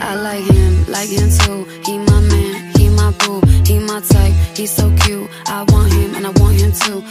I like him, like him too. He my man, he my boo, he my type. He so cute. I want him and I want him too.